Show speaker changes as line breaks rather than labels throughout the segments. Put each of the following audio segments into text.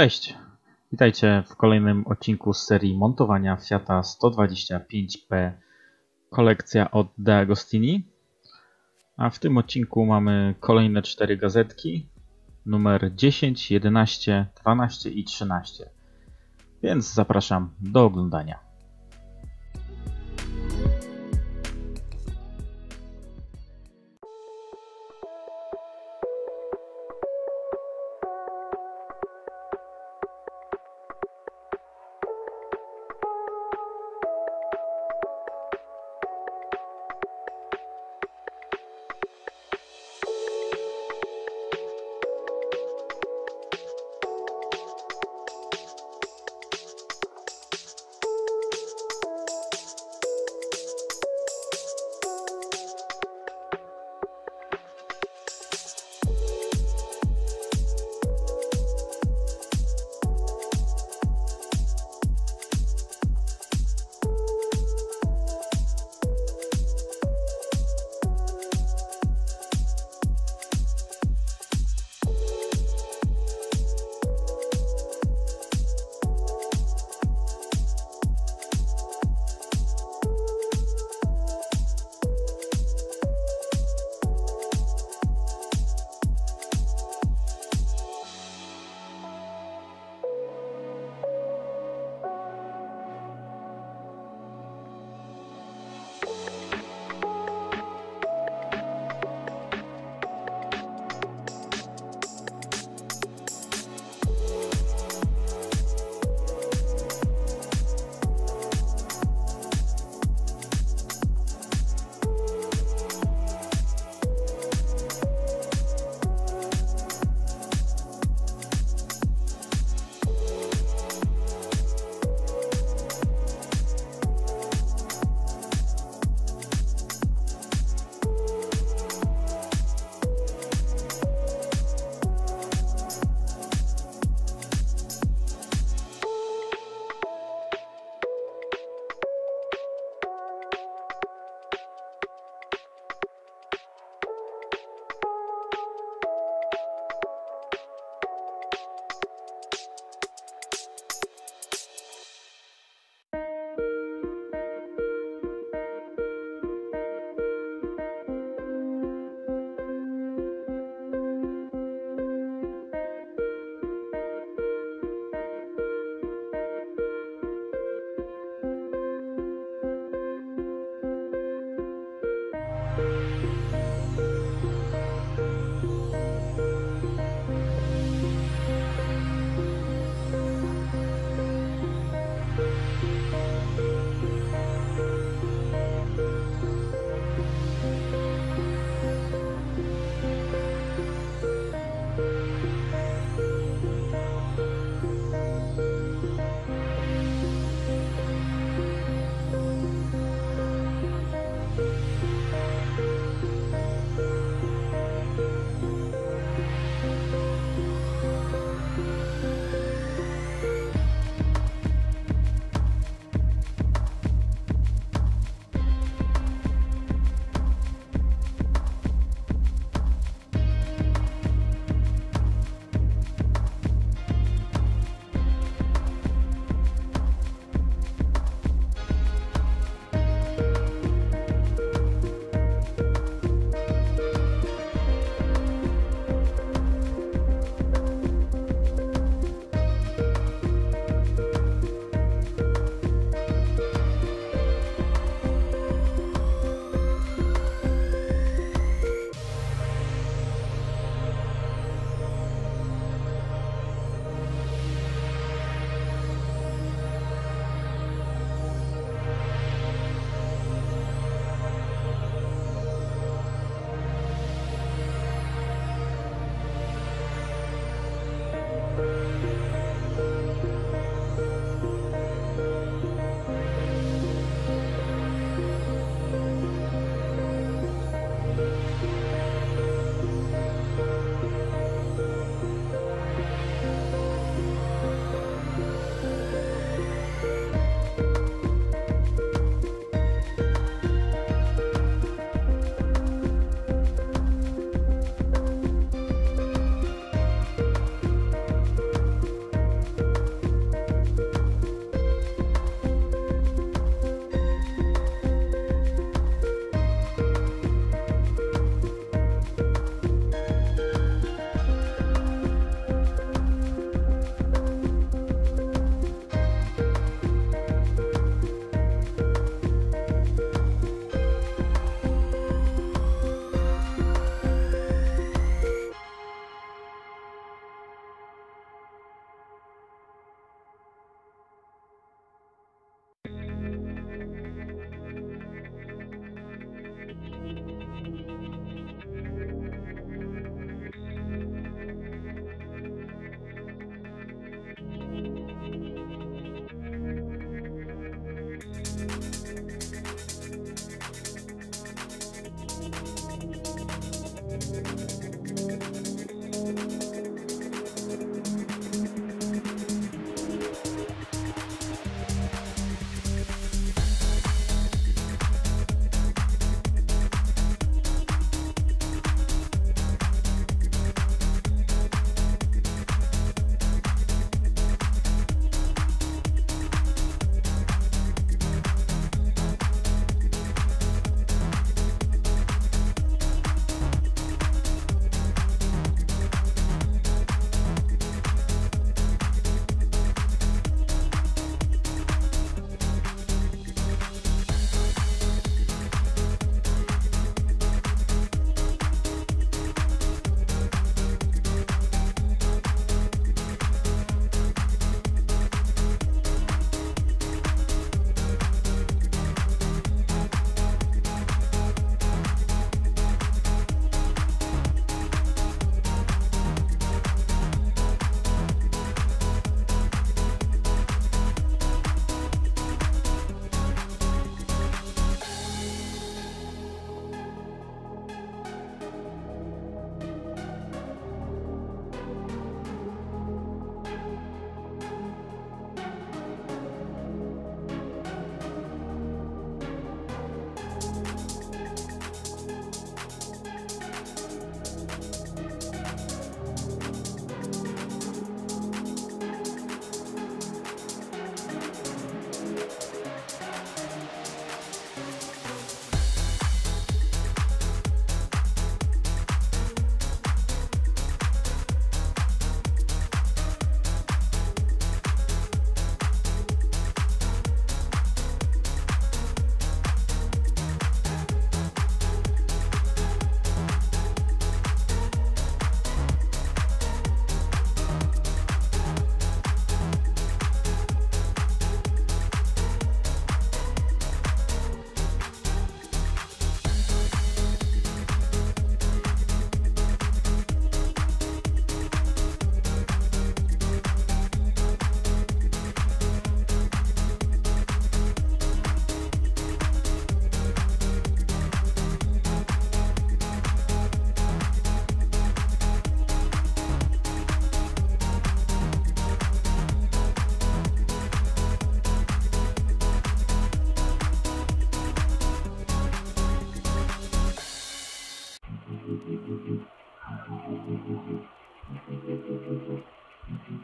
Cześć! Witajcie w kolejnym odcinku z serii montowania Fiata 125P kolekcja od De Agostini. A w tym odcinku mamy kolejne cztery gazetki numer 10, 11, 12 i 13. Więc zapraszam do oglądania.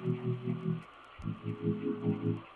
Thank you.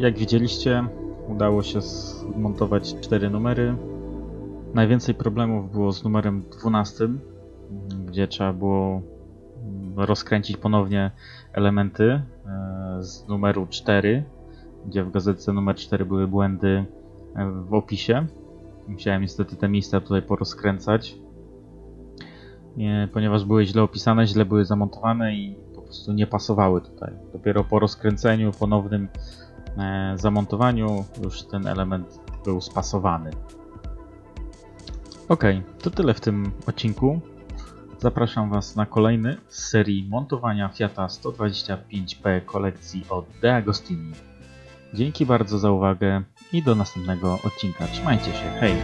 jak widzieliście, udało się zmontować cztery numery. Najwięcej problemów było z numerem 12, gdzie trzeba było rozkręcić ponownie elementy e, z numeru 4, gdzie w gazetce numer 4 były błędy e, w opisie. Musiałem niestety te miejsca tutaj porozkręcać, ponieważ były źle opisane, źle były zamontowane i po prostu nie pasowały tutaj. Dopiero po rozkręceniu, ponownym zamontowaniu już ten element był spasowany. Ok, to tyle w tym odcinku. Zapraszam Was na kolejny z serii montowania Fiata 125P kolekcji od De Agostini. Dzięki bardzo za uwagę i do następnego odcinka. Trzymajcie się, hej!